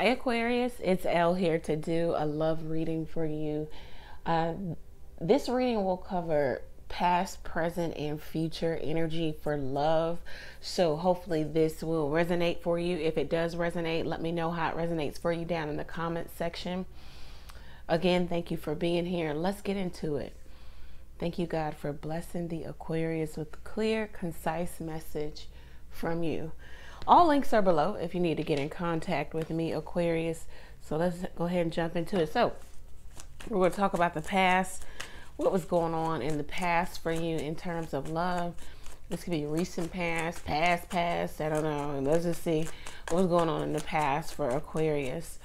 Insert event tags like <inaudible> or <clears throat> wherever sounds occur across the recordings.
Hi, Aquarius. It's Elle here to do a love reading for you. Uh, this reading will cover past, present, and future energy for love. So, hopefully, this will resonate for you. If it does resonate, let me know how it resonates for you down in the comments section. Again, thank you for being here. Let's get into it. Thank you, God, for blessing the Aquarius with clear, concise message from you. All links are below if you need to get in contact with me, Aquarius. So let's go ahead and jump into it. So we're going to talk about the past, what was going on in the past for you in terms of love. This could be recent past, past past, I don't know. Let's just see what's going on in the past for Aquarius.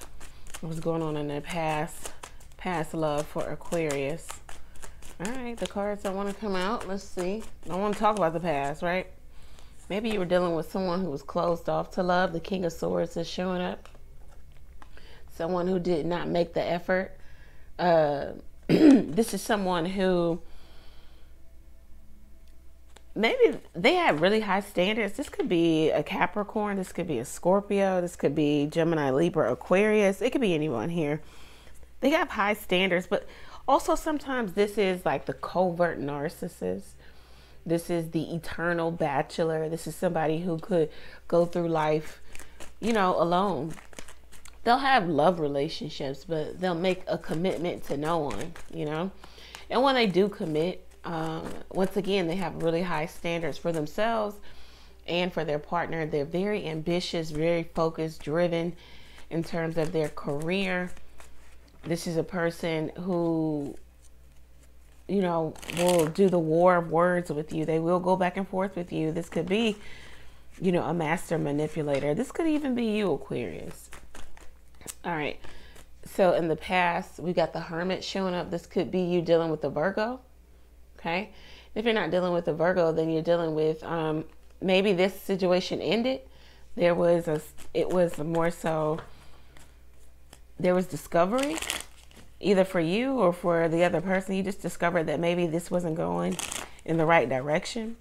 What's going on in the past, past love for Aquarius. All right, the cards that want to come out. Let's see. I want to talk about the past, right? Maybe you were dealing with someone who was closed off to love. The King of Swords is showing up. Someone who did not make the effort. Uh, <clears throat> this is someone who maybe they have really high standards. This could be a Capricorn. This could be a Scorpio. This could be Gemini, Libra, Aquarius. It could be anyone here. They have high standards, but also sometimes this is like the covert narcissist this is the eternal bachelor. This is somebody who could go through life, you know, alone. They'll have love relationships, but they'll make a commitment to no one, you know. And when they do commit, um, once again, they have really high standards for themselves and for their partner. They're very ambitious, very focused, driven in terms of their career. This is a person who you know, will do the war of words with you. They will go back and forth with you. This could be, you know, a master manipulator. This could even be you, Aquarius. All right. So in the past, we got the hermit showing up. This could be you dealing with the Virgo. Okay. If you're not dealing with the Virgo, then you're dealing with um, maybe this situation ended. There was a, it was more so, there was discovery either for you or for the other person. You just discovered that maybe this wasn't going in the right direction.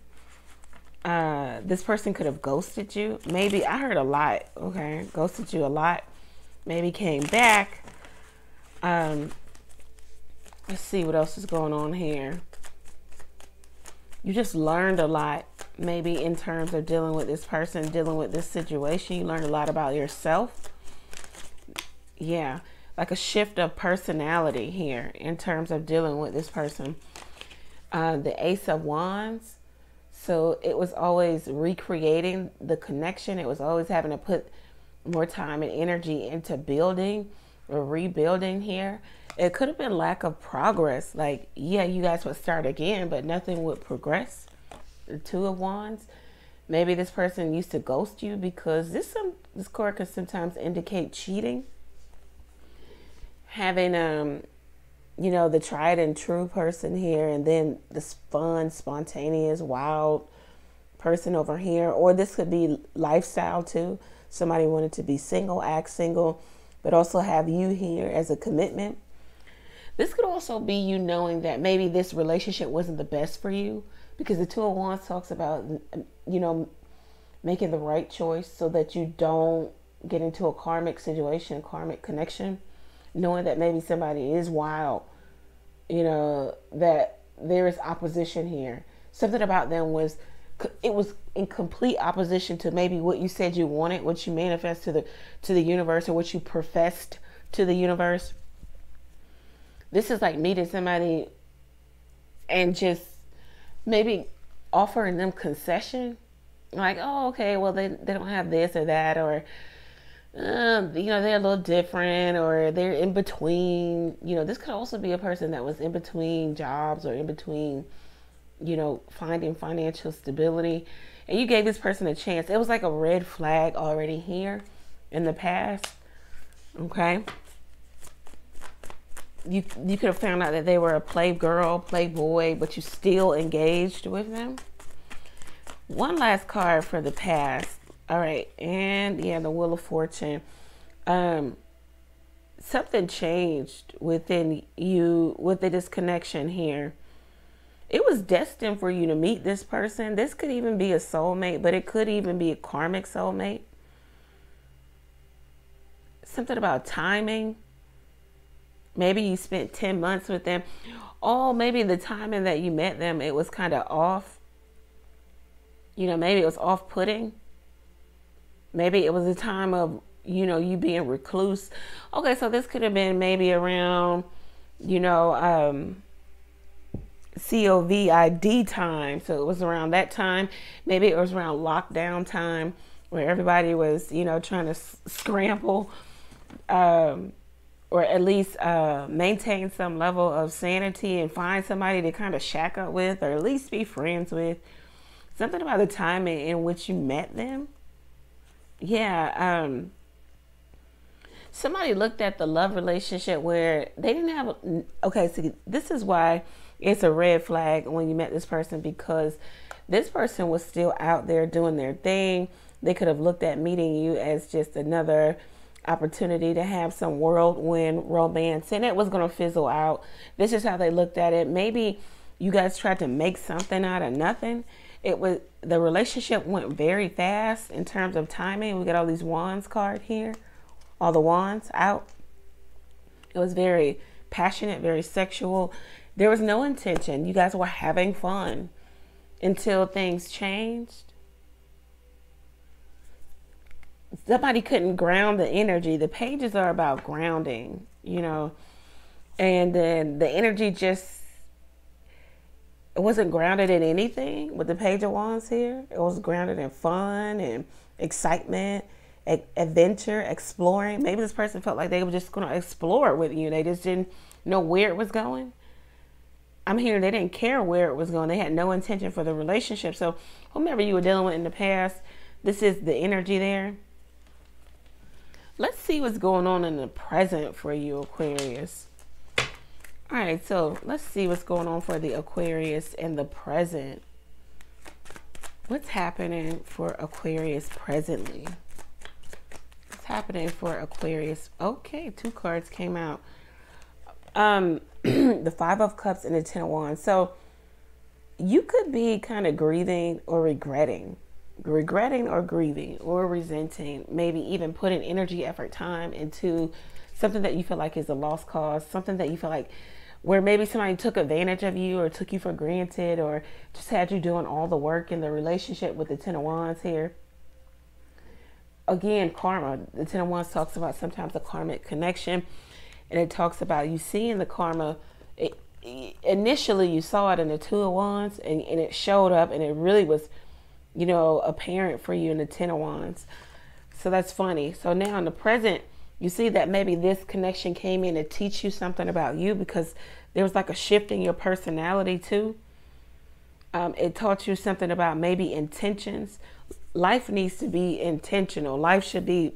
Uh, this person could have ghosted you. Maybe I heard a lot. Okay, ghosted you a lot. Maybe came back. Um, let's see what else is going on here. You just learned a lot, maybe in terms of dealing with this person, dealing with this situation. You learned a lot about yourself. Yeah like a shift of personality here in terms of dealing with this person. Uh, the Ace of Wands. So it was always recreating the connection. It was always having to put more time and energy into building or rebuilding here. It could have been lack of progress. Like, yeah, you guys would start again, but nothing would progress. The Two of Wands. Maybe this person used to ghost you because this some this card could sometimes indicate cheating having um you know the tried and true person here and then this fun spontaneous wild person over here. Or this could be lifestyle too. Somebody wanted to be single act single but also have you here as a commitment. This could also be you knowing that maybe this relationship wasn't the best for you because the two of wands talks about you know making the right choice so that you don't get into a karmic situation karmic connection knowing that maybe somebody is wild, you know, that there is opposition here. Something about them was it was in complete opposition to maybe what you said you wanted, what you manifest to the to the universe or what you professed to the universe. This is like meeting somebody and just maybe offering them concession. Like, oh, okay, well they they don't have this or that or um, you know, they're a little different or they're in between. You know, this could also be a person that was in between jobs or in between, you know, finding financial stability. And you gave this person a chance. It was like a red flag already here in the past. Okay. You you could have found out that they were a playgirl, playboy, but you still engaged with them. One last card for the past all right, and yeah, the Wheel of Fortune. Um, something changed within you with the disconnection here. It was destined for you to meet this person. This could even be a soulmate, but it could even be a karmic soulmate. something about timing. Maybe you spent 10 months with them. Oh, maybe the timing that you met them, it was kind of off. You know, maybe it was off putting. Maybe it was a time of, you know, you being recluse. Okay, so this could have been maybe around, you know, um, COVID time. So it was around that time. Maybe it was around lockdown time where everybody was, you know, trying to scramble um, or at least uh, maintain some level of sanity and find somebody to kind of shack up with or at least be friends with. Something about the time in, in which you met them. Yeah. Um, somebody looked at the love relationship where they didn't have. A, Okay, so this is why it's a red flag when you met this person because this person was still out there doing their thing. They could have looked at meeting you as just another opportunity to have some whirlwind romance and it was going to fizzle out. This is how they looked at it. Maybe you guys tried to make something out of nothing. It was the relationship went very fast in terms of timing. We got all these wands card here, all the wands out. It was very passionate, very sexual. There was no intention. You guys were having fun until things changed. Somebody couldn't ground the energy. The pages are about grounding, you know, and then the energy just it wasn't grounded in anything with the page of wands here. It was grounded in fun and excitement, adventure, exploring. Maybe this person felt like they were just going to explore with you. They just didn't know where it was going. I'm hearing they didn't care where it was going. They had no intention for the relationship. So, whomever you were dealing with in the past, this is the energy there. Let's see what's going on in the present for you, Aquarius. All right, so let's see what's going on for the Aquarius in the present. What's happening for Aquarius presently? What's happening for Aquarius? Okay, two cards came out. Um, <clears throat> the Five of Cups and the Ten of Wands. So you could be kind of grieving or regretting, regretting or grieving or resenting, maybe even putting energy, effort, time into something that you feel like is a lost cause, something that you feel like where maybe somebody took advantage of you or took you for granted or just had you doing all the work in the relationship with the Ten of Wands here. Again, karma. The Ten of Wands talks about sometimes a karmic connection and it talks about you seeing the karma. It, initially, you saw it in the Two of Wands, and, and it showed up, and it really was, you know, apparent for you in the Ten of Wands. So that's funny. So now in the present, you see that maybe this connection came in to teach you something about you because there was like a shift in your personality too. Um, it taught you something about maybe intentions. Life needs to be intentional. Life should be,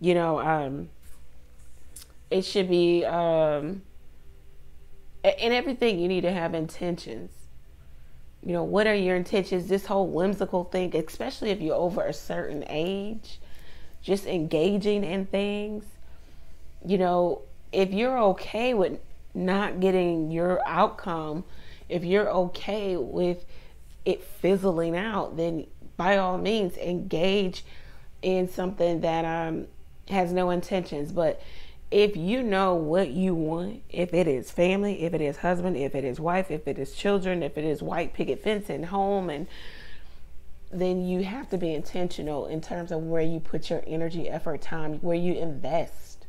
you know, um, it should be um, in everything you need to have intentions you know what are your intentions this whole whimsical thing especially if you're over a certain age just engaging in things. You know if you're okay with not getting your outcome if you're okay with it fizzling out then by all means engage in something that um, has no intentions. But if you know what you want, if it is family, if it is husband, if it is wife, if it is children, if it is white picket fence and home, and then you have to be intentional in terms of where you put your energy, effort, time, where you invest,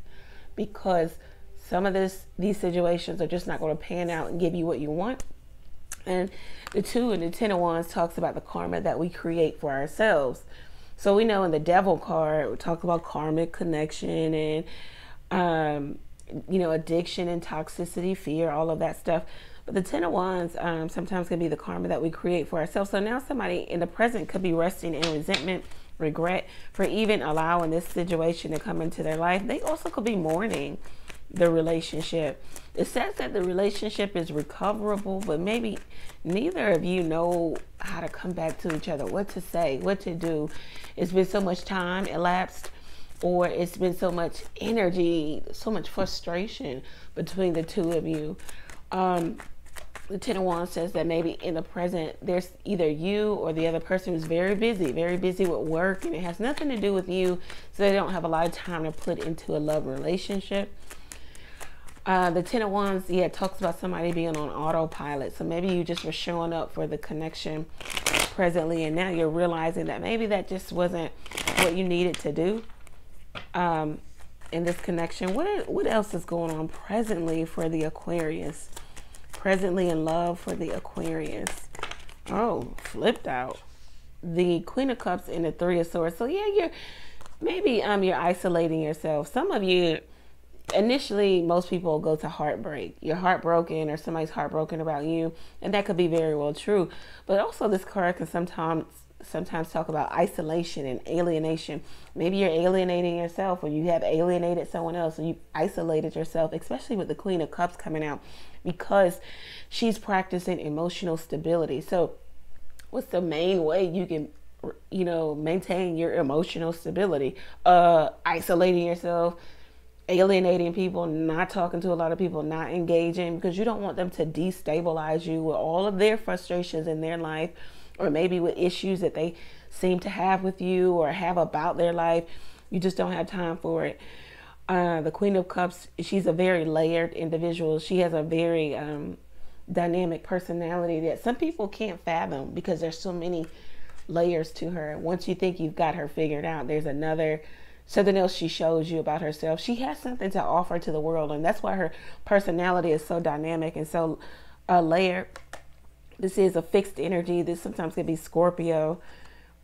because some of this these situations are just not going to pan out and give you what you want. And the two and the ten of wands talks about the karma that we create for ourselves. So we know in the devil card, we talk about karmic connection and um, you know, addiction and toxicity, fear, all of that stuff. But the Ten of Wands um, sometimes can be the karma that we create for ourselves. So now somebody in the present could be resting in resentment, regret for even allowing this situation to come into their life. They also could be mourning the relationship. It says that the relationship is recoverable, but maybe neither of you know how to come back to each other, what to say, what to do. It's been so much time elapsed or it's been so much energy, so much frustration between the two of you. Um, the Ten of Wands says that maybe in the present there's either you or the other person who's very busy, very busy with work, and it has nothing to do with you, so they don't have a lot of time to put into a love relationship. Uh, the Ten of Wands, yeah, talks about somebody being on autopilot. So maybe you just were showing up for the connection presently, and now you're realizing that maybe that just wasn't what you needed to do um, in this connection. What what else is going on presently for the Aquarius? Presently in love for the Aquarius. Oh, flipped out. The Queen of Cups and the Three of Swords. So yeah, you're maybe um you're isolating yourself. Some of you initially most people go to heartbreak. You're heartbroken or somebody's heartbroken about you, and that could be very well true. But also this card can sometimes sometimes talk about isolation and alienation. Maybe you're alienating yourself or you have alienated someone else or you isolated yourself, especially with the Queen of Cups coming out because she's practicing emotional stability. So, what's the main way you can you know maintain your emotional stability uh isolating yourself alienating people not talking to a lot of people not engaging because you don't want them to destabilize you with all of their frustrations in their life or maybe with issues that they seem to have with you or have about their life. You just don't have time for it. Uh, the Queen of Cups, she's a very layered individual. She has a very um, dynamic personality that some people can't fathom because there's so many layers to her. Once you think you've got her figured out, there's another something else she shows you about herself. She has something to offer to the world, and that's why her personality is so dynamic and so uh, layered. This is a fixed energy. This sometimes could be Scorpio.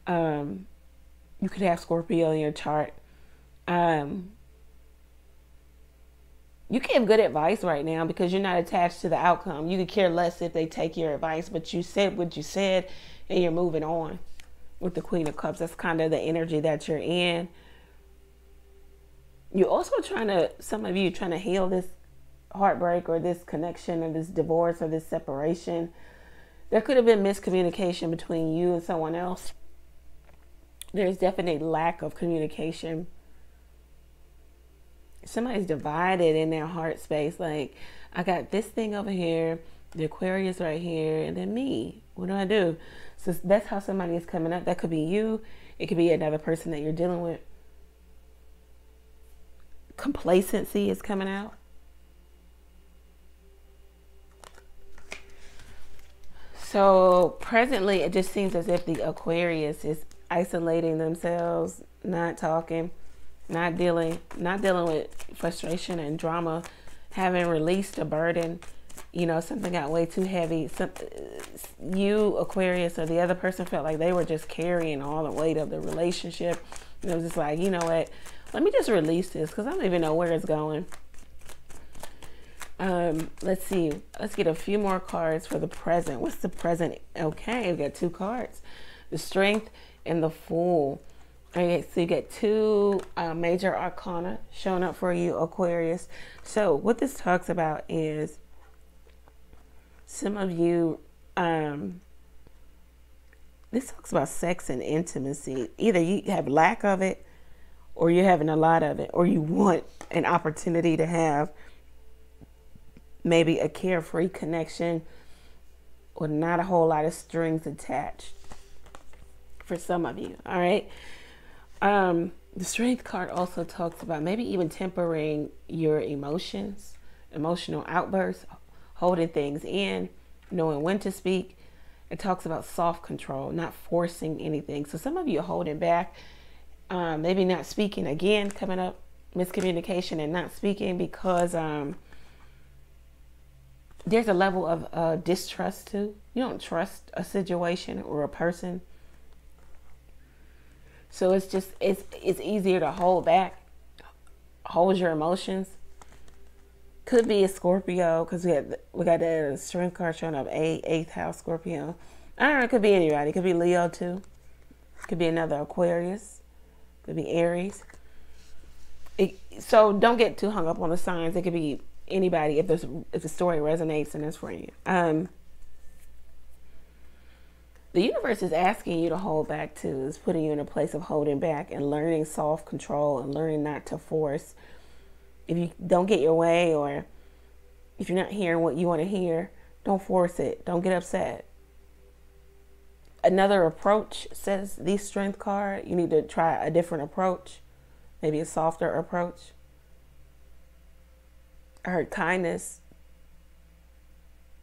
Um, you could have Scorpio in your chart. Um, you give good advice right now because you're not attached to the outcome. You could care less if they take your advice, but you said what you said and you're moving on with the Queen of Cups. That's kind of the energy that you're in. You're also trying to, some of you trying to heal this heartbreak or this connection or this divorce or this separation there could have been miscommunication between you and someone else. There's definite lack of communication. Somebody's divided in their heart space. Like, I got this thing over here, the Aquarius right here, and then me. What do I do? So that's how somebody is coming up. That could be you. It could be another person that you're dealing with. Complacency is coming out. So presently, it just seems as if the Aquarius is isolating themselves, not talking, not dealing, not dealing with frustration and drama, having released a burden. You know, something got way too heavy. Some, you, Aquarius, or the other person felt like they were just carrying all the weight of the relationship. And it was just like, you know what? Let me just release this because I don't even know where it's going. Um, let's see. Let's get a few more cards for the present. What's the present? Okay, we got two cards. The Strength and the Fool. Okay, so you get two uh, major arcana showing up for you, Aquarius. So what this talks about is some of you, um, this talks about sex and intimacy. Either you have lack of it or you're having a lot of it or you want an opportunity to have maybe a carefree connection with not a whole lot of strings attached for some of you. All right. Um, the strength card also talks about maybe even tempering your emotions, emotional outbursts, holding things in, knowing when to speak. It talks about soft control, not forcing anything. So some of you are holding back, um, maybe not speaking again, coming up, miscommunication and not speaking because um, there's a level of uh, distrust too. You don't trust a situation or a person. So it's just it's it's easier to hold back, hold your emotions. Could be a Scorpio because we had we got that strength card showing up eight eighth house Scorpio. I don't know. It could be anybody. It could be Leo too. It could be another Aquarius. It could be Aries. It, so don't get too hung up on the signs. It could be anybody if this if the story resonates and it's for you. Um, the universe is asking you to hold back too, is putting you in a place of holding back and learning self control and learning not to force. If you don't get your way or if you're not hearing what you want to hear, Don't force it. Don't get upset. Another approach says the strength card. You need to try a different approach, maybe a softer approach. I heard kindness,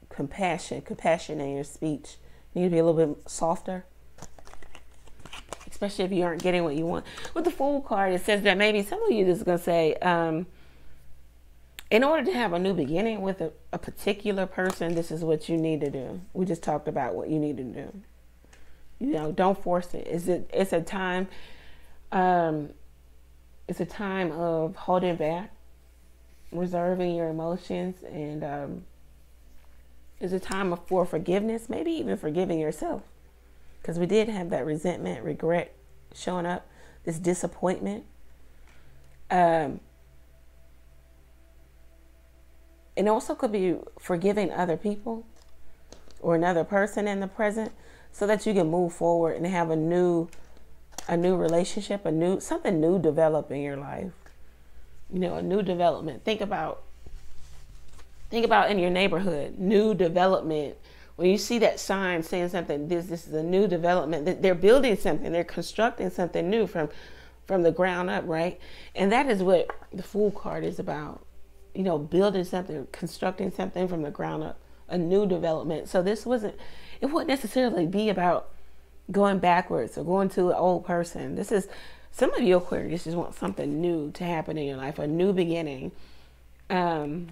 compassion, compassion in your speech. Need to be a little bit softer especially if you aren't getting what you want. With the Fool card, it says that maybe some of you is going to say, um, in order to have a new beginning with a, a, particular person, this is what you need to do. We just talked about what you need to do. You know, don't force it. Is it? It's a time. Um, it's a time of holding back, reserving your emotions, and um, it's a time of, for forgiveness. Maybe even forgiving yourself because we did have that resentment, regret showing up, this disappointment. Um, and also could be forgiving other people or another person in the present so that you can move forward and have a new a new relationship a new something new develop in your life you know a new development think about think about in your neighborhood new development when you see that sign saying something, this this is a new development. that They're building something. They're constructing something new from from the ground up, right? And that is what the Fool card is about. You know, building something, constructing something from the ground up, a new development. So this wasn't. It wouldn't necessarily be about going backwards or going to an old person. This is some of you Aquarius just want something new to happen in your life, a new beginning. Um,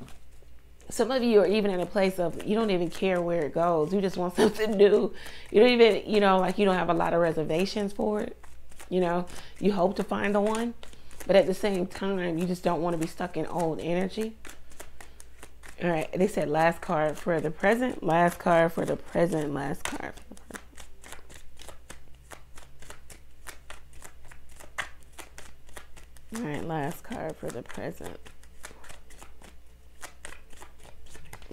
some of you are even in a place of you don't even care where it goes. You just want <laughs> something new. You don't even, you know, like you don't have a lot of reservations for it. You know, you hope to find the one, but at the same time, you just don't want to be stuck in old energy. All right, they said last card for the present, last card for the present, last card for the present. All right, last card for the present.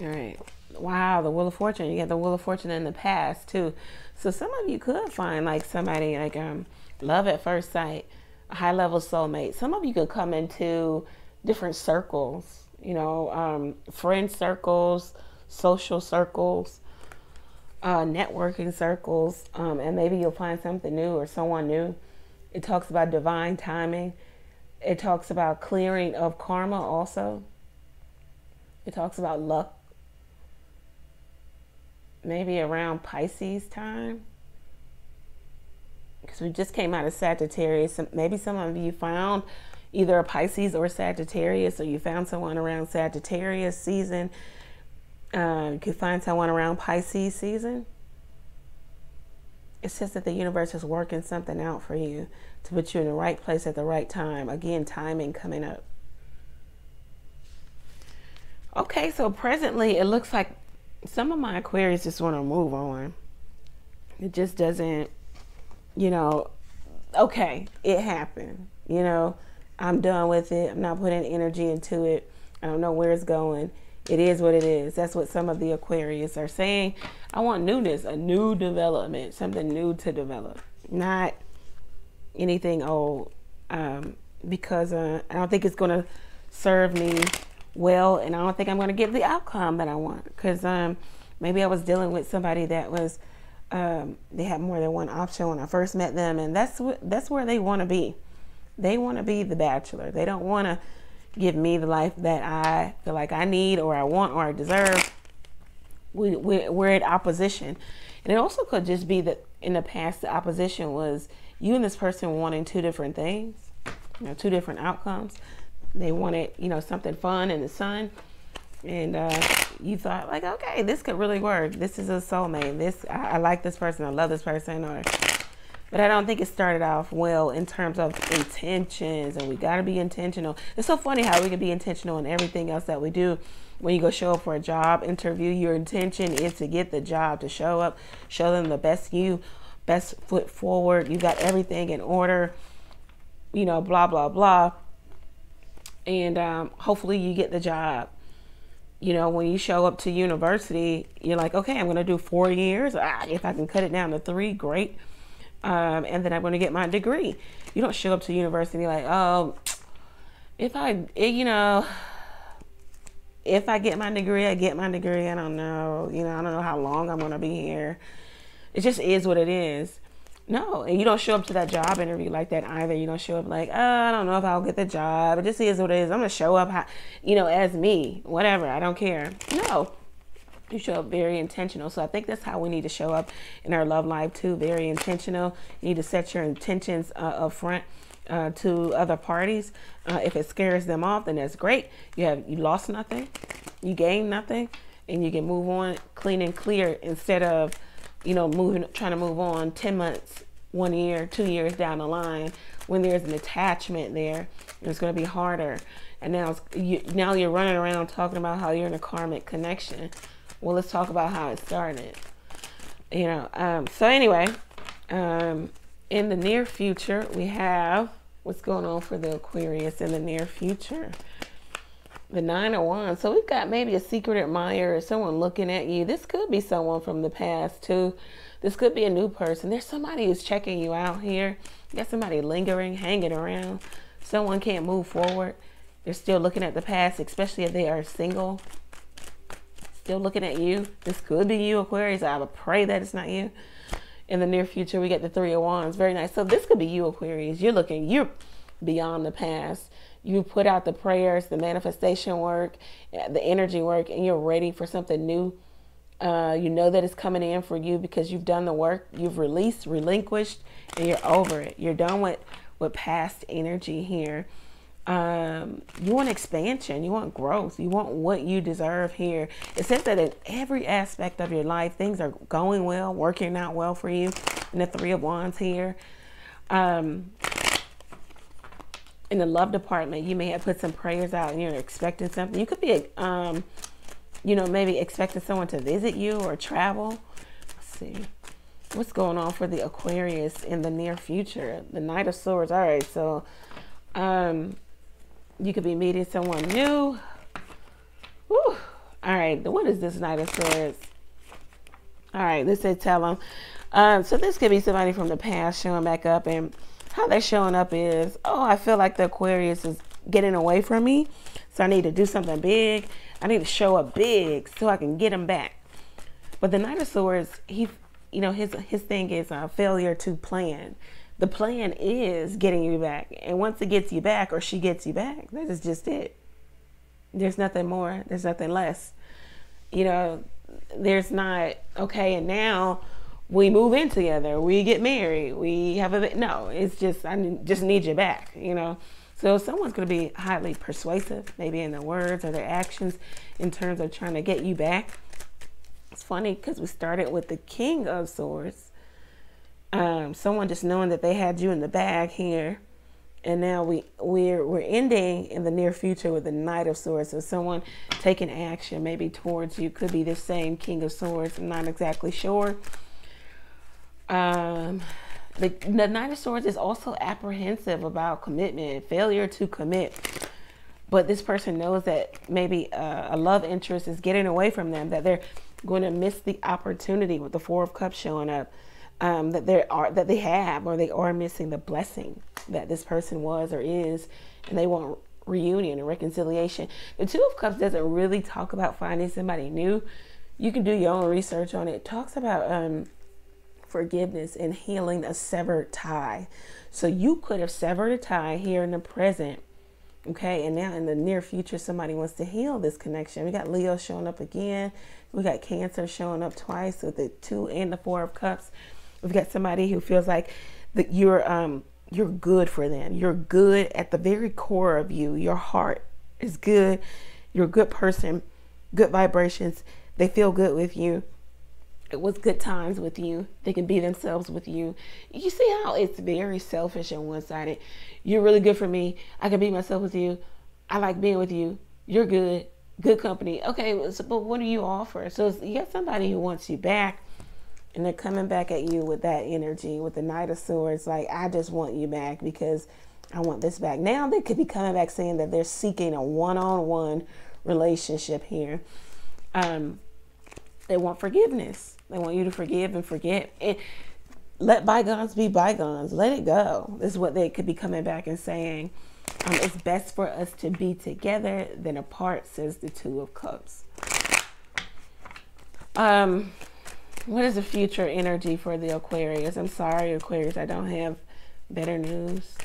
All right. Wow, the Wheel of Fortune. You got the Wheel of Fortune in the past too. So some of you could find like somebody like um love at first sight, a high level soulmate. Some of you could come into different circles, you know, um, friend circles, social circles, uh, networking circles, um, and maybe you'll find something new or someone new. It talks about divine timing. It talks about clearing of karma also. It talks about luck maybe around Pisces time. Because we just came out of Sagittarius. Maybe some of you found either a Pisces or Sagittarius, or you found someone around Sagittarius season. Uh, you could find someone around Pisces season. It says that the universe is working something out for you to put you in the right place at the right time. Again, timing coming up. Okay, so presently it looks like some of my Aquarius just want to move on. It just doesn't, you know, okay, it happened. You know, I'm done with it. I'm not putting energy into it. I don't know where it's going. It is what it is. That's what some of the Aquarius are saying. I want newness, a new development, something new to develop, not anything old. Um, because uh, I don't think it's going to serve me well, and I don't think I'm going to get the outcome that I want because um, maybe I was dealing with somebody that was um, they had more than one option when I first met them, and that's what that's where they want to be. They want to be the bachelor. They don't want to give me the life that I feel like I need or I want or I deserve. We, we we're at opposition, and it also could just be that in the past the opposition was you and this person wanting two different things, you know, two different outcomes they wanted, you know, something fun in the sun. And uh, you thought like, okay, this could really work. This is a soulmate. This I, I like this person. I love this person. Or, but I don't think it started off well in terms of intentions. And we got to be intentional. It's so funny how we can be intentional in everything else that we do. When you go show up for a job interview, your intention is to get the job, to show up, show them the best you, best foot forward. You got everything in order. You know, blah blah blah and um, hopefully you get the job. You know, when you show up to university, you're like, okay, I'm going to do four years. Ah, if I can cut it down to three, great. Um, and then I'm going to get my degree. You don't show up to university like, oh, if I, eh, you know, if I get my degree, I get my degree. I don't know. You know, I don't know how long I'm going to be here. It just is what it is. No, and you don't show up to that job interview like that either. You don't show up like, oh, I don't know if I'll get the job. It just is what it is. I'm gonna show up, how, you know, as me, whatever. I don't care. No, you show up very intentional. So I think that's how we need to show up in our love life too. Very intentional. You need to set your intentions uh, up front. Uh, to other parties, uh, if it scares them off, then that's great. You have you lost nothing, you gained nothing, and you can move on clean and clear instead of you know, moving, trying to move on 10 months, one year, two years down the line, when there's an attachment there, it's going to be harder. And now, you, now you're running around talking about how you're in a karmic connection. Well, let's talk about how it started. You know, um, so anyway, um, in the near future, we have what's going on for the Aquarius in the near future the nine oh of wands so we've got maybe a secret admirer or someone looking at you. This could be someone from the past too. This could be a new person. There's somebody who's checking you out here. You got somebody lingering hanging around. Someone can't move forward. They're still looking at the past especially if they are single. Still looking at you. This could be you aquarius. I would pray that it's not you. In the near future we get the three of wands. Very nice. So this could be you aquarius. You're looking you're beyond the past you put out the prayers, the manifestation work, the energy work, and you're ready for something new. Uh, you know that it's coming in for you because you've done the work, you've released, relinquished, and you're over it. You're done with, with past energy here. Um, you want expansion, you want growth, you want what you deserve here. It says that in every aspect of your life, things are going well, working out well for you. And the Three of Wands here. Um, in the love department, you may have put some prayers out and you're expecting something. You could be, um, you know, maybe expecting someone to visit you or travel. Let's see. What's going on for the Aquarius in the near future? The Knight of Swords. All right, so um, you could be meeting someone new. Whew. All right, what is this Knight of Swords? All right, let's say tell them. Um, so this could be somebody from the past showing back up and how they're showing up is, oh, I feel like the Aquarius is getting away from me. So I need to do something big. I need to show up big so I can get him back. But the Knight of Swords, he, you know, his his thing is a failure to plan. The plan is getting you back, and once it gets you back, or she gets you back, that is just it. There's nothing more. There's nothing less. You know, there's not okay, and now we move in together, we get married, we have a no. It's just I just need you back, you know. So someone's going to be highly persuasive, maybe in their words or their actions, in terms of trying to get you back. It's funny because we started with the King of Swords. Um, someone just knowing that they had you in the bag here, and now we we're we're ending in the near future with the Knight of Swords. So someone taking action maybe towards you could be the same King of Swords. I'm not exactly sure um, the, the Knight of Swords is also apprehensive about commitment, failure to commit. But this person knows that maybe a, a love interest is getting away from them, that they're going to miss the opportunity with the Four of Cups showing up. Um, that they are that they have or they are missing the blessing that this person was or is, and they want reunion and reconciliation. The Two of Cups doesn't really talk about finding somebody new. You can do your own research on it. it talks about um, forgiveness and healing a severed tie. So you could have severed a tie here in the present. Okay, and now in the near future, somebody wants to heal this connection. We got Leo showing up again. We got Cancer showing up twice with the two and the four of cups. We've got somebody who feels like that you're um you're good for them. You're good at the very core of you. Your heart is good. You're a good person, good vibrations. They feel good with you was good times with you. They can be themselves with you. You see how it's very selfish and one sided. You're really good for me. I can be myself with you. I like being with you. You're good. Good company. Okay, so, but what do you offer? So you got somebody who wants you back and they're coming back at you with that energy, with the Knight of Swords. Like, I just want you back because I want this back. Now they could be coming back saying that they're seeking a one on one relationship here. Um, they want forgiveness they want you to forgive and forget. And let bygones be bygones. Let it go. This is what they could be coming back and saying. Um, it's best for us to be together than apart, says the Two of Cups. Um, what is the future energy for the Aquarius? I'm sorry, Aquarius, I don't have better news.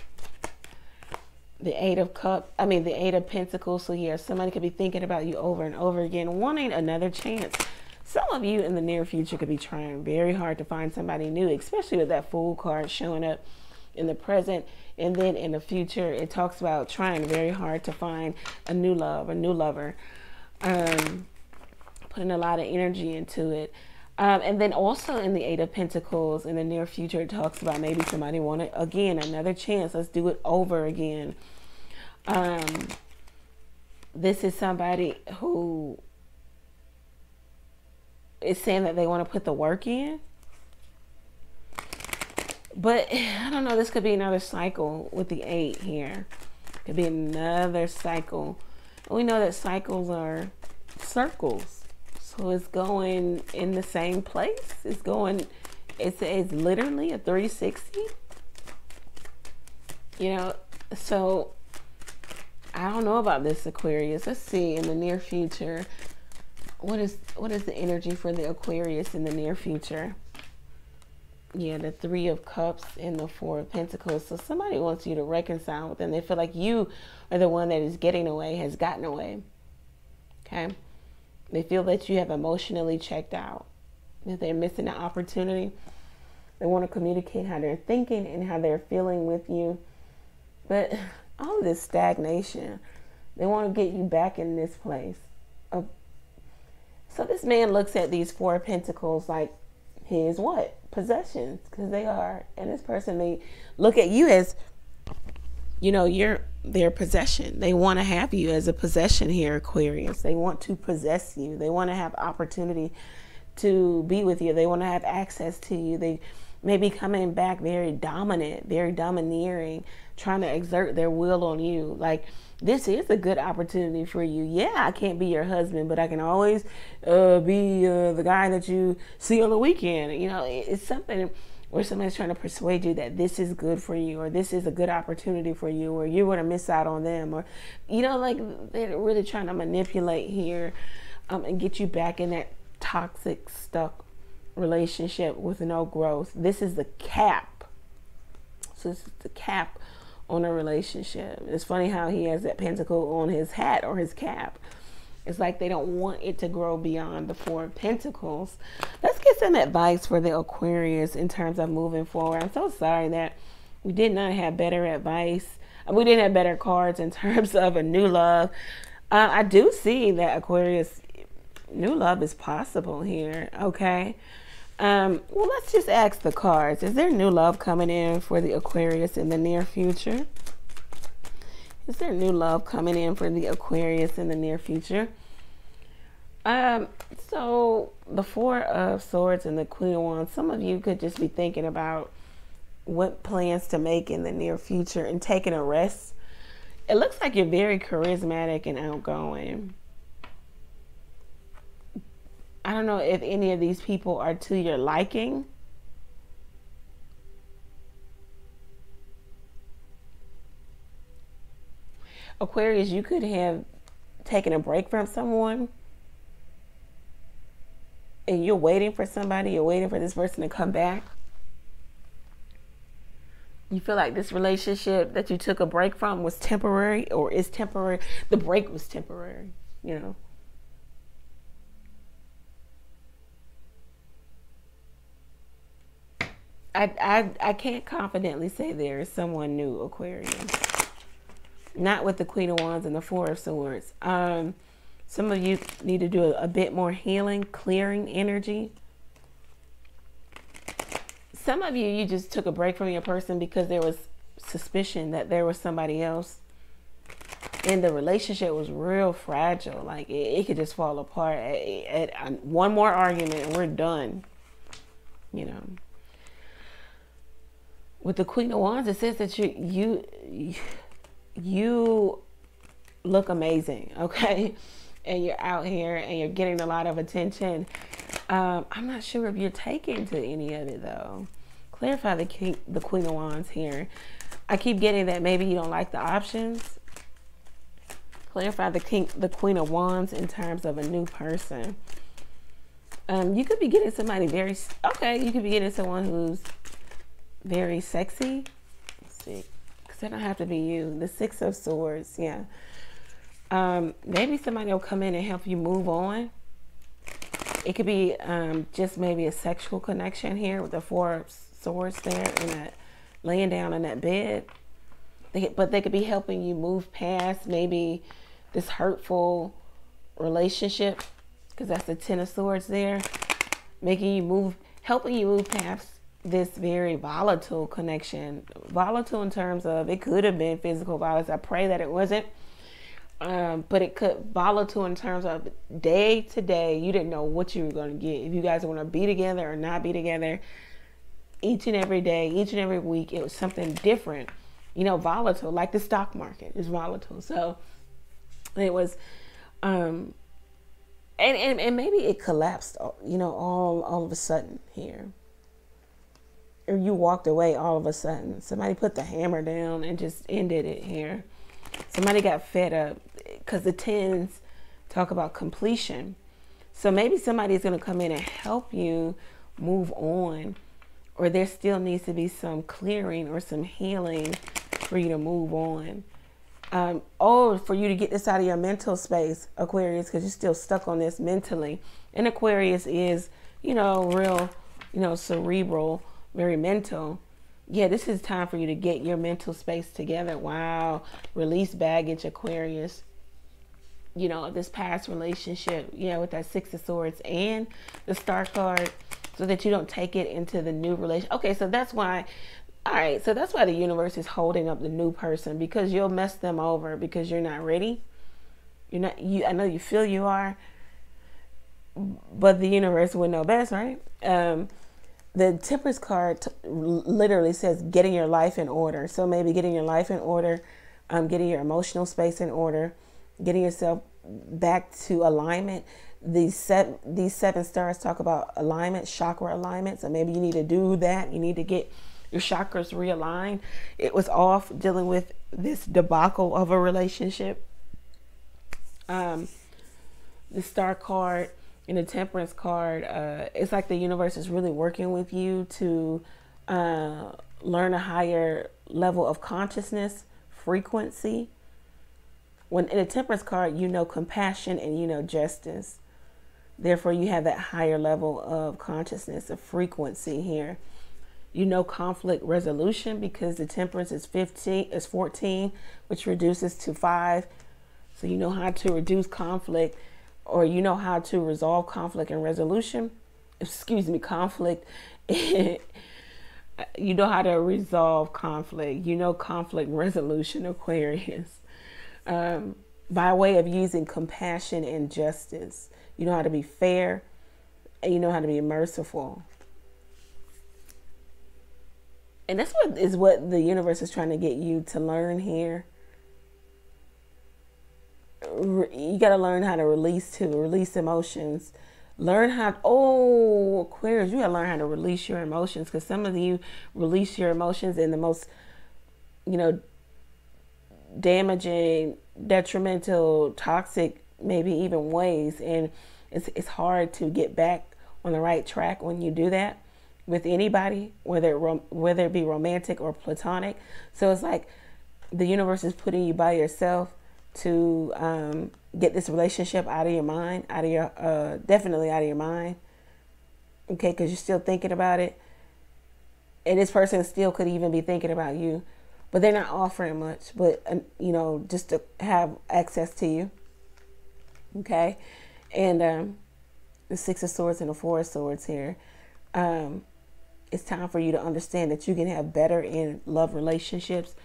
The Eight of Cups, I mean, the Eight of Pentacles. So, yeah, somebody could be thinking about you over and over again, wanting another chance. Some of you in the near future could be trying very hard to find somebody new, especially with that Fool card showing up in the present and then in the future. It talks about trying very hard to find a new love a new lover um, putting a lot of energy into it. Um, and then also in the eight of pentacles in the near future it talks about maybe somebody wanted again another chance. Let's do it over again. Um, this is somebody who is saying that they want to put the work in but <sighs> I don't know, this could be another cycle with the eight here. Could be another cycle. We know that cycles are circles. So it's going in the same place. It's going, it's, it's literally a 360. You know, so I don't know about this Aquarius. Let's see in the near future. What is what is the energy for the Aquarius in the near future? yeah, the three of cups and the four of pentacles. So somebody wants you to reconcile with them. They feel like you are the one that is getting away, has gotten away. Okay. They feel that you have emotionally checked out. That they're missing an opportunity. They want to communicate how they're thinking and how they're feeling with you. But <sighs> all this stagnation, they want to get you back in this place. So this man looks at these four pentacles like his what? possessions because they are. And this person may look at you as you know you're their possession. They want to have you as a possession here aquarius. They want to possess you. They want to have opportunity to be with you. They want to have access to you. They may be coming back very dominant very domineering trying to exert their will on you like this is a good opportunity for you. Yeah, I can't be your husband, but I can always uh, be uh, the guy that you see on the weekend. You know, it's something where somebody's trying to persuade you that this is good for you or this is a good opportunity for you or you're going to miss out on them or, you know, like they're really trying to manipulate here um, and get you back in that toxic, stuck relationship with no growth. This is the cap. So this is the cap on a relationship. It's funny how he has that pentacle on his hat or his cap. It's like they don't want it to grow beyond the four pentacles. Let's get some advice for the Aquarius in terms of moving forward. I'm so sorry that we did not have better advice. We didn't have better cards in <laughs> terms of a new love. Uh, I do see that Aquarius new love is possible here. Okay. Um, well, let's just ask the cards. Is there new love coming in for the Aquarius in the near future? Is there new love coming in for the Aquarius in the near future? Um, so the Four of Swords and the Queen of Wands, some of you could just be thinking about what plans to make in the near future and taking a rest. It looks like you're very charismatic and outgoing. I don't know if any of these people are to your liking. Aquarius, you could have taken a break from someone and you're waiting for somebody, you're waiting for this person to come back. You feel like this relationship that you took a break from was temporary or is temporary. The break was temporary, you know. I, I, I can't confidently say there is someone new Aquarius. Not with the Queen of Wands and the Four of Swords. Um, some of you need to do a, a bit more healing, clearing energy. Some of you, you just took a break from your person because there was suspicion that there was somebody else. And the relationship was real fragile. Like it, it could just fall apart at, at, at one more argument and we're done. You know with the Queen of Wands, it says that you you you look amazing, <laughs> okay, and you're out here and you're getting a lot of attention. Um, I'm not sure if you're taking to any of it though. clarify the king, the Queen of Wands here. I keep getting that maybe you don't like the options. Clarify the king, the Queen of Wands in terms of a new person. Um, you could be getting somebody very okay. You could be getting someone who's very sexy. Because it don't have to be you. The Six of Swords, yeah. Um, maybe somebody will come in and help you move on. It could be um, just maybe a sexual connection here with the Four of Swords there and that laying down in that bed. They, but they could be helping you move past maybe this hurtful relationship because that's the Ten of Swords there, making you move, helping you move past this very volatile connection. Volatile in terms of it could have been physical violence. I pray that it wasn't. Um, but it could volatile in terms of day to day. You didn't know what you were going to get. If you guys want to be together or not be together, each and every day, each and every week, it was something different. You know, volatile, like the stock market is volatile. So it was, um, and, and, and maybe it collapsed, you know, all, all of a sudden here. You walked away all of a sudden. Somebody put the hammer down and just ended it here. Somebody got fed up because the tens talk about completion. So maybe somebody's going to come in and help you move on, or there still needs to be some clearing or some healing for you to move on. Um, or for you to get this out of your mental space, Aquarius, because you're still stuck on this mentally. And Aquarius is, you know, real, you know, cerebral, very mental yeah, this is time for you to get your mental space together. Wow. Release baggage, Aquarius. You know, this past relationship, yeah, with that Six of Swords and the Star card, so that you don't take it into the new relation. Okay, so that's why, all right, so that's why the universe is holding up the new person because you'll mess them over because you're not ready. You're not, you, I know you feel you are, but the universe would know best, right? Um, the temperance card literally says getting your life in order. So maybe getting your life in order, um, getting your emotional space in order, getting yourself back to alignment. These seven, these seven stars talk about alignment, chakra alignment. So maybe you need to do that. You need to get your chakras realigned. It was off dealing with this debacle of a relationship. Um, the star card in the temperance card, uh, it's like the universe is really working with you to uh, learn a higher level of consciousness, frequency. When in a temperance card, you know compassion and you know justice. Therefore, you have that higher level of consciousness, of frequency here. You know conflict resolution because the temperance is 15, is 14, which reduces to five. So you know how to reduce conflict or you know how to resolve conflict and resolution, <laughs> excuse me, conflict, <laughs> you know how to resolve conflict, you know conflict resolution, <laughs> Aquarius, um, by way of using compassion and justice. You know how to be fair, and you know how to be merciful. And that's what is what the universe is trying to get you to learn here you got to learn how to release to release emotions. Learn how oh aquarius you got to learn how to release your emotions because some of you release your emotions in the most you know damaging detrimental toxic maybe even ways. And it's, it's hard to get back on the right track when you do that with anybody whether it, whether it be romantic or platonic. So it's like the universe is putting you by yourself to um, get this relationship out of your mind, out of your, uh, definitely out of your mind. Okay, because you're still thinking about it. And this person still could even be thinking about you, but they're not offering much, but, uh, you know, just to have access to you. Okay, and um, the Six of Swords and the Four of Swords here. Um, it's time for you to understand that you can have better in love relationships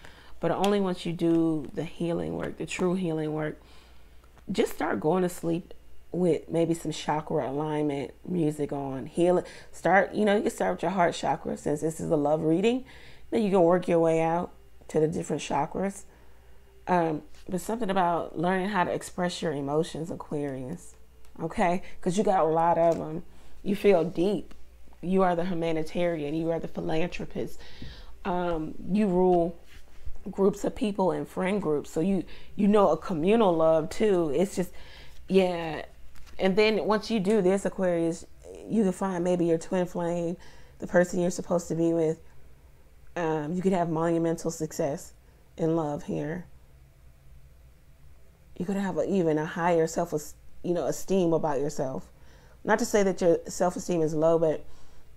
but only once you do the healing work, the true healing work, just start going to sleep with maybe some chakra alignment music on. Heal it. Start, you know, you can start with your heart chakra since this is a love reading. Then you can work your way out to the different chakras. Um, but something about learning how to express your emotions, Aquarius. Okay? Because you got a lot of them. You feel deep. You are the humanitarian. You are the philanthropist. Um, you rule groups of people and friend groups. So you you know a communal love too. It's just yeah. And then once you do this, Aquarius, you can find maybe your twin flame, the person you're supposed to be with. Um, you could have monumental success in love here. You could have a, even a higher self, you know, esteem about yourself. Not to say that your self esteem is low, but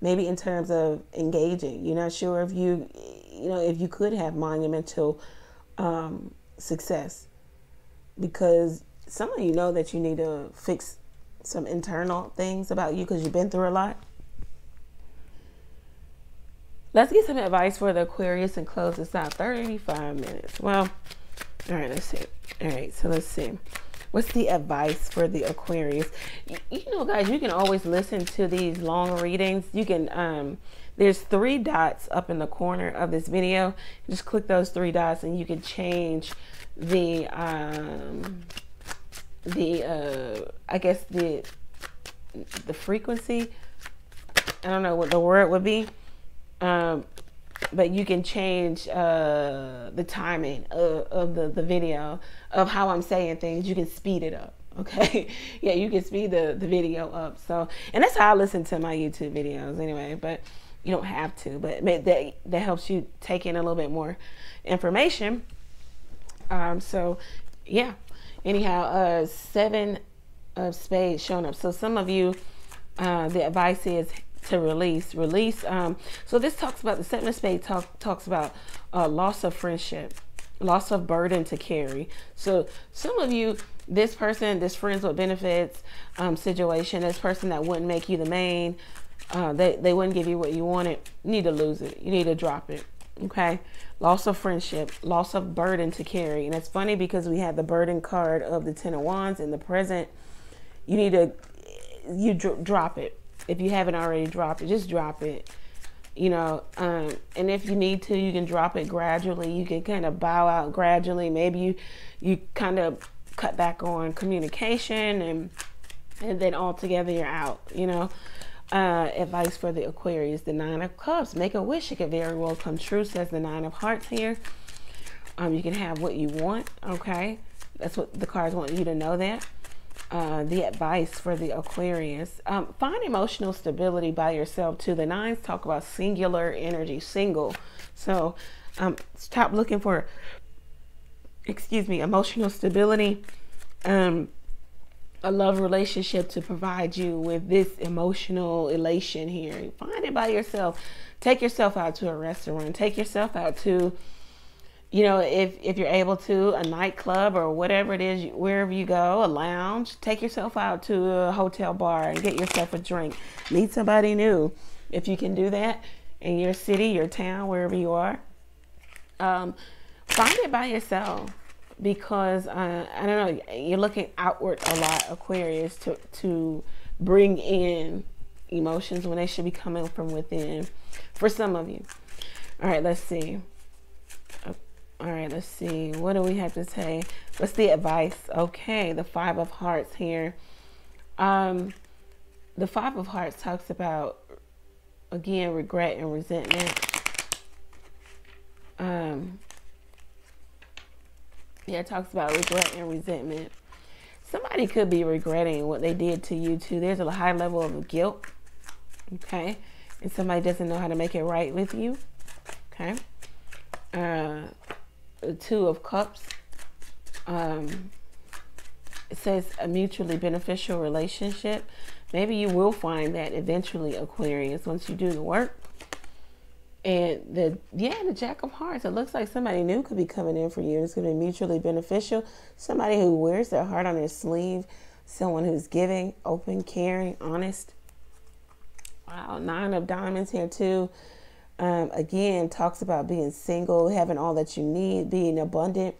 maybe in terms of engaging. You're not sure if you, you know, if you could have monumental um, success because some of you know that you need to fix some internal things about you because you've been through a lot. Let's get some advice for the Aquarius and close this out. 35 minutes. Well, all right, let's see. All right, so let's see. What's the advice for the Aquarius? You, know, guys, you can always listen to these long readings. You can, um, there's three dots up in the corner of this video. Just click those three dots and you can change the, um, the, uh, I guess the, the frequency. I don't know what the word would be. Um, but you can change uh, the timing of, of, the, the video of how I'm saying things. You can speed it up. <laughs> Okay. yeah, you can speed the, the video up. So, and that's how I listen to my YouTube videos anyway, but you don't have to, but that, that helps you take in a little bit more information. Um, so yeah, anyhow, uh, seven of spades showing up. So some of you, uh, the advice is to release. Release. Um, so this talks about the seven of spades talk, talks about uh, loss of friendship, loss of burden to carry. So some of you, this person, this friends with benefits um, situation, this person that wouldn't make you the main, uh, they, they wouldn't give you what you wanted, you need to lose it. You need to drop it. Okay. Loss of friendship, loss of burden to carry. And it's funny because we had the burden card of the Ten of Wands in the present. You need to, you dr drop it if you haven't already dropped it, just drop it. You know, um, and if you need to, you can drop it gradually. You can kind of bow out gradually. Maybe you you kind of cut back on communication and and then altogether you're out. You know. Uh, advice for the Aquarius, the Nine of Cups. Make a wish, it could very well come true, says the Nine of Hearts here. Um, you can have what you want, okay? That's what the cards want you to know that. Uh, the advice for the Aquarius. Um, find emotional stability by yourself too. The nines talk about singular energy, single. So um, stop looking for, excuse me, emotional stability. Um, a love relationship to provide you with this emotional elation here. Find it by yourself. Take yourself out to a restaurant. Take yourself out to you know, if if you're able to, a nightclub or whatever it is, wherever you go, a lounge, take yourself out to a hotel bar and get yourself a drink. Meet somebody new, if you can do that in your city, your town, wherever you are. Um, find it by yourself because uh, I don't know, you're looking outward a lot, Aquarius, to to bring in emotions when they should be coming from within. For some of you. All right, let's see. All right, let's see. What do we have to say? What's the advice? Okay, the Five of Hearts here. Um, the Five of Hearts talks about, again, regret and resentment. Um, yeah, it talks about regret and resentment. Somebody could be regretting what they did to you, too. There's a high level of guilt, okay? And somebody doesn't know how to make it right with you, okay? Uh, Two of Cups. Um, it says a mutually beneficial relationship. Maybe you will find that eventually, Aquarius, once you do the work. And the yeah, the Jack of Hearts. It looks like somebody new could be coming in for you. It's going to be mutually beneficial. Somebody who wears their heart on their sleeve. Someone who's giving, open, caring, honest. Wow, nine of diamonds here too um, again talks about being single, having all that you need, being abundant,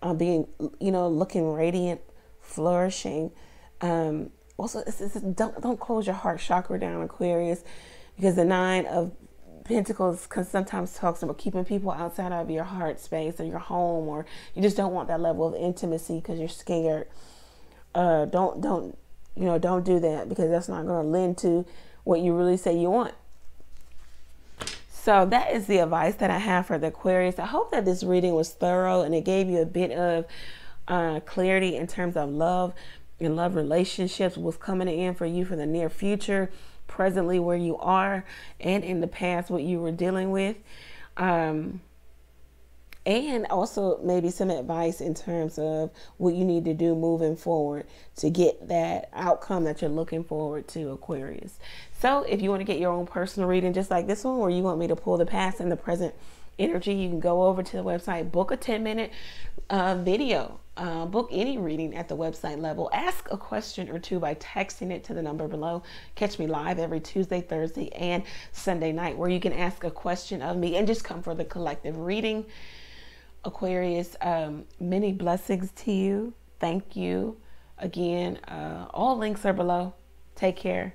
uh, being you know looking radiant, flourishing. Um, also, it's, it's, don't don't close your heart chakra down, Aquarius, because the nine of Pentacles can sometimes talks about keeping people outside of your heart space or your home, or you just don't want that level of intimacy because you're scared. Uh, don't don't you know don't do that because that's not going to lend to what you really say you want So that is the advice that I have for the Aquarius. I hope that this reading was thorough and it gave you a bit of uh, clarity in terms of love and love relationships, what's coming in for you for the near future, presently where you are, and in the past what you were dealing with. Um, and also maybe some advice in terms of what you need to do moving forward to get that outcome that you're looking forward to Aquarius. So if you want to get your own personal reading just like this one or you want me to pull the past and the present energy, you can go over to the website, book a 10 minute uh, video, uh, book any reading at the website level. Ask a question or two by texting it to the number below. Catch me live every Tuesday, Thursday, and Sunday night where you can ask a question of me and just come for the collective reading. Aquarius, um, many blessings to you. Thank you. Again, uh, all links are below. Take care.